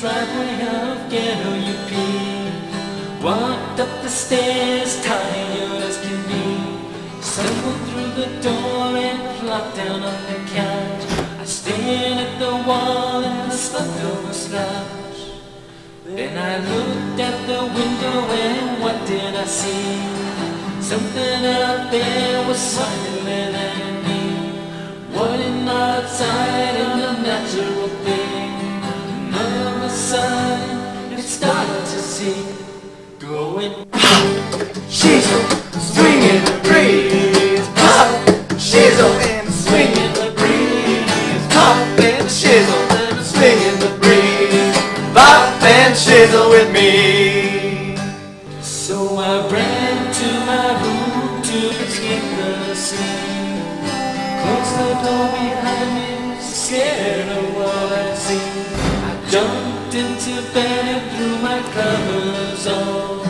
driveway of Ghetto UP. Walked up the stairs, tired as can be. Stumbled through the door and plopped down on the couch. I stared at the wall and the was slouch. Then I looked at the window and what did I see? Something out there was see. Going Shizzle, swinging the breeze. Pop, shizzle, and swinging the breeze. Pop and shizzle, and swinging the breeze. Pop and shizzle with me. So I ran to my room to escape the scene. Closed the door behind me, scared of what I seen. I jumped into bed and threw my covers on.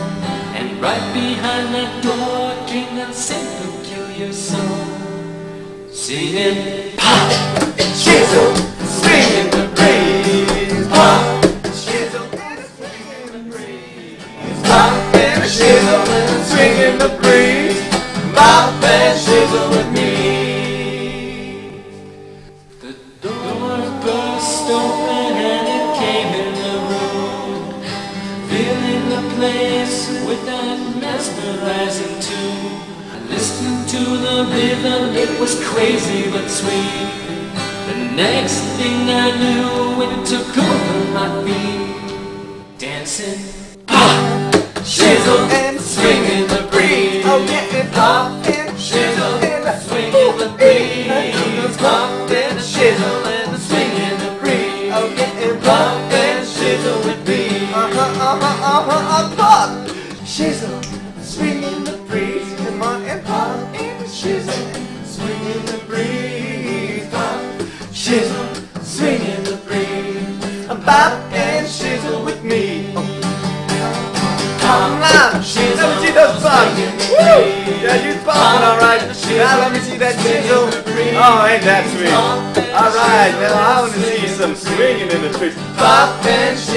And right behind that door came that same peculiar song. Singing, Pop, shizzle, swinging the breeze. Pop, shizzle, and the breeze. Pop and shizzle, and the breeze. Pop and shizzle with me. The door burst open place with that mesmerizing tune. I listened to the rhythm, it was crazy but sweet. The next thing I knew, it took over my feet, dancing. Ah, shizzle Uh huh, uh huh, uh huh, uh pop. Shizzle, swinging the breeze. Come on and pop and shizzle, swinging the breeze. Pop, shizzle, swinging the breeze. Pop and shizzle with me. Come on. Let me see those bumps. Woo! Yeah, you bumping all right. Now let me see that shizzle. Oh, ain't that sweet? All right, now I want to see some swinging in the streets. Pop and with